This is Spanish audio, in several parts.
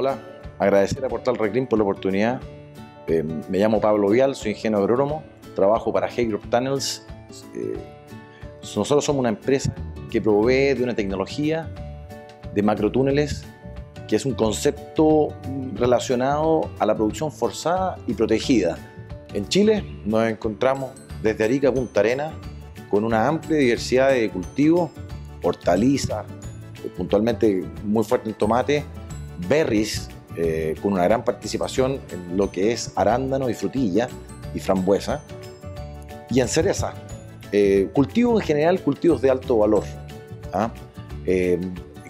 Hola, agradecer a Portal Recrim por la oportunidad. Eh, me llamo Pablo Vial, soy ingeniero agrónomo, trabajo para Hay Tunnels. Eh, nosotros somos una empresa que provee de una tecnología de macrotúneles que es un concepto relacionado a la producción forzada y protegida. En Chile nos encontramos desde Arica a Punta Arena con una amplia diversidad de cultivos, hortalizas, puntualmente muy fuerte en tomate, berries, eh, con una gran participación en lo que es arándano y frutilla y frambuesa, y en cereza. Eh, cultivos en general, cultivos de alto valor. ¿ah?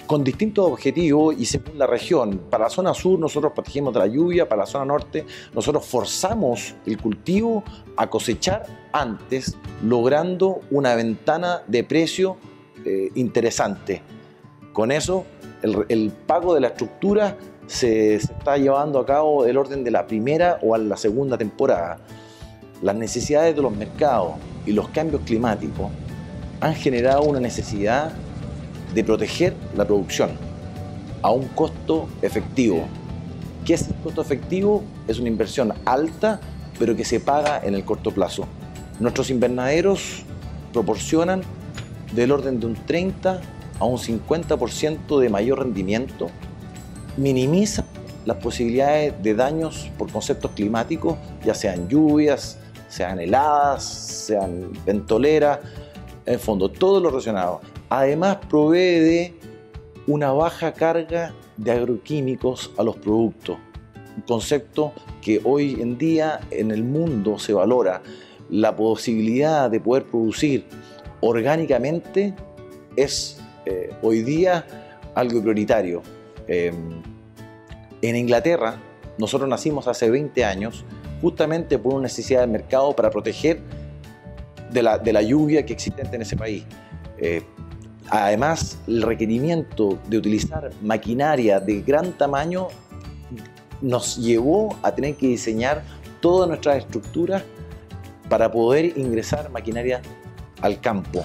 con distintos objetivos y según la región. Para la zona sur nosotros protegemos de la lluvia, para la zona norte nosotros forzamos el cultivo a cosechar antes, logrando una ventana de precio eh, interesante. Con eso el, pago de la estructura se, está llevando a cabo del orden de la primera o a la segunda temporada. Las necesidades de los mercados y los cambios climáticos han generado una necesidad de proteger la producción a un costo efectivo. ¿Qué es el costo efectivo? Es una inversión alta, pero que se paga en el corto plazo. Nuestros invernaderos proporcionan del orden de un 30 a un 50% de mayor rendimiento, minimiza las posibilidades de daños por conceptos climáticos, ya sean lluvias, sean heladas, sean ventoleras, en fondo, todo lo relacionado. Además provee una baja carga de agroquímicos a los productos, un concepto que hoy en día en el mundo se valora. La posibilidad de poder producir orgánicamente es eh, hoy día algo prioritario. Em, en Inglaterra, nosotros nacimos hace 20 años justamente por una necesidad de mercado para proteger de la, de la lluvia que existe en ese país. Eh, Además, el requerimiento de utilizar maquinaria de gran tamaño nos llevó a tener que diseñar todas nuestras estructuras para poder ingresar maquinaria al campo.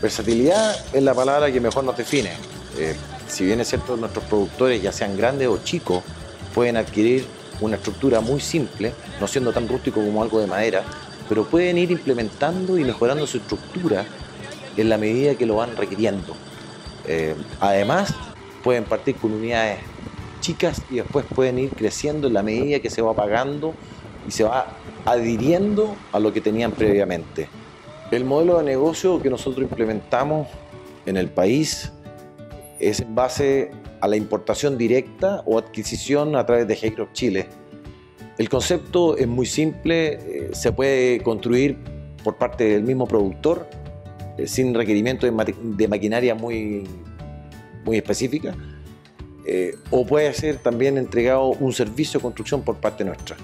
Versatilidad es la palabra que mejor nos define. Eh, si bien es cierto, nuestros productores, ya sean grandes o chicos, pueden adquirir una estructura muy simple, no siendo tan rústico como algo de madera, pero pueden ir implementando y mejorando su estructura en la medida que lo van requiriendo. Eh, además, pueden partir con unidades chicas y después pueden ir creciendo en la medida que se va pagando y se va adhiriendo a lo que tenían previamente. El modelo de negocio que nosotros implementamos en el país es en base a la importación directa o adquisición a través de Haycroft Chile. El concepto es muy simple, eh, se puede construir por parte del mismo productor eh, sin requerimiento de, maquinaria muy, muy específica, eh, o puede ser también entregado un servicio de construcción por parte nuestra.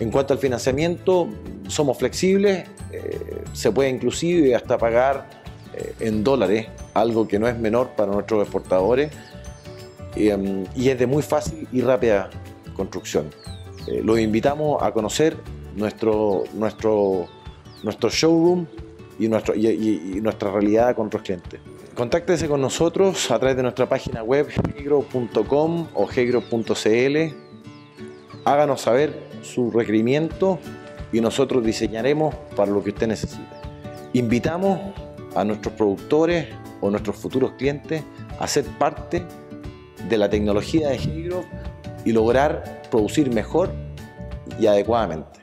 En cuanto al financiamiento, somos flexibles, eh, se puede inclusive hasta pagar en dólares, algo que no es menor para nuestros exportadores, em, y es de muy fácil y rápida construcción. los invitamos a conocer nuestro, nuestro, nuestro showroom y, nuestro, y, nuestra realidad con otros clientes. Contáctese con nosotros a través de nuestra página web hegro.com o hegro.cl. Háganos saber su requerimiento y nosotros diseñaremos para lo que usted necesite. Invitamos a nuestros productores o nuestros futuros clientes a ser parte de la tecnología de Hegro y lograr producir mejor y adecuadamente.